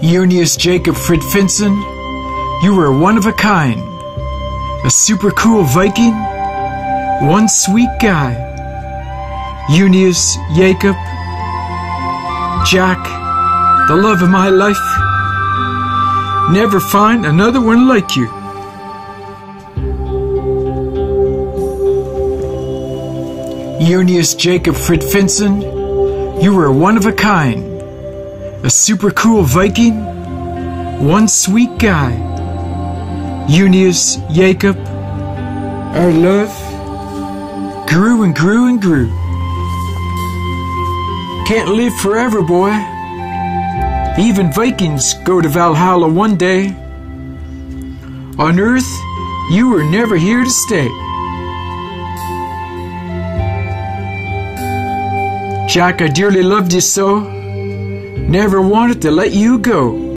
Junius Jakob Fridfinnsson, you were one of a kind. A super cool Viking, one sweet guy. Junius Jakob, Jack, the love of my life. Never find another one like you. Junius Jakob Fridfinnsson, you were one of a kind. A super cool Viking, one sweet guy. Junius Jakob, our love grew and grew and grew. Can't live forever, boy. Even Vikings go to Valhalla one day. On Earth, you were never here to stay. Jack, I dearly loved you so. Never wanted to let you go.